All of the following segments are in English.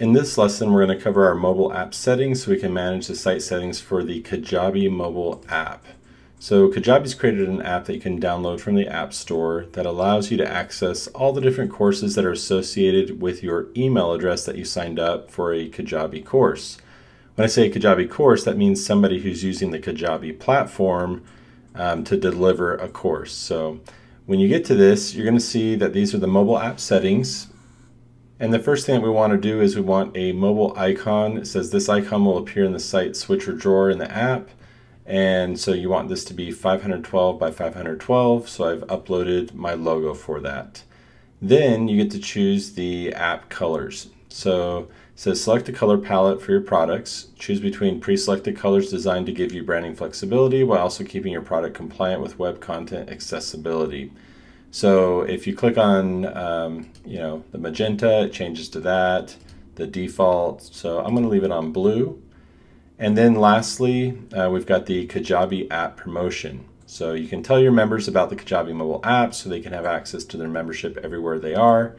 In this lesson, we're going to cover our mobile app settings so we can manage the site settings for the Kajabi mobile app. So Kajabi's created an app that you can download from the App Store that allows you to access all the different courses that are associated with your email address that you signed up for a Kajabi course. When I say Kajabi course, that means somebody who's using the Kajabi platform um, to deliver a course. So when you get to this, you're going to see that these are the mobile app settings. And the first thing that we want to do is we want a mobile icon. It says this icon will appear in the site switcher drawer in the app. And so you want this to be 512 by 512. So I've uploaded my logo for that. Then you get to choose the app colors. So it says select a color palette for your products. Choose between pre-selected colors designed to give you branding flexibility while also keeping your product compliant with web content accessibility. So if you click on, um, you know, the magenta, it changes to that, the default. So I'm going to leave it on blue. And then lastly, uh, we've got the Kajabi app promotion. So you can tell your members about the Kajabi mobile app so they can have access to their membership everywhere they are.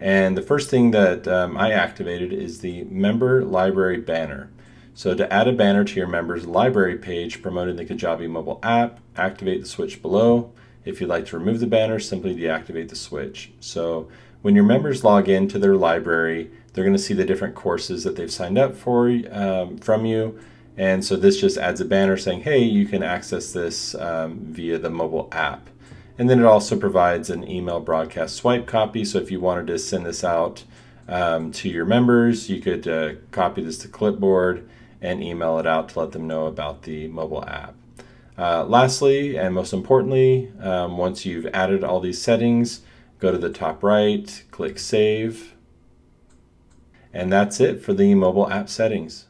And the first thing that um, I activated is the member library banner. So to add a banner to your members library page promoting the Kajabi mobile app, activate the switch below. If you'd like to remove the banner, simply deactivate the switch. So when your members log into their library, they're going to see the different courses that they've signed up for um, from you. And so this just adds a banner saying, hey, you can access this um, via the mobile app. And then it also provides an email broadcast swipe copy. So if you wanted to send this out um, to your members, you could uh, copy this to clipboard and email it out to let them know about the mobile app. Uh, lastly, and most importantly, um, once you've added all these settings, go to the top right, click Save, and that's it for the mobile app settings.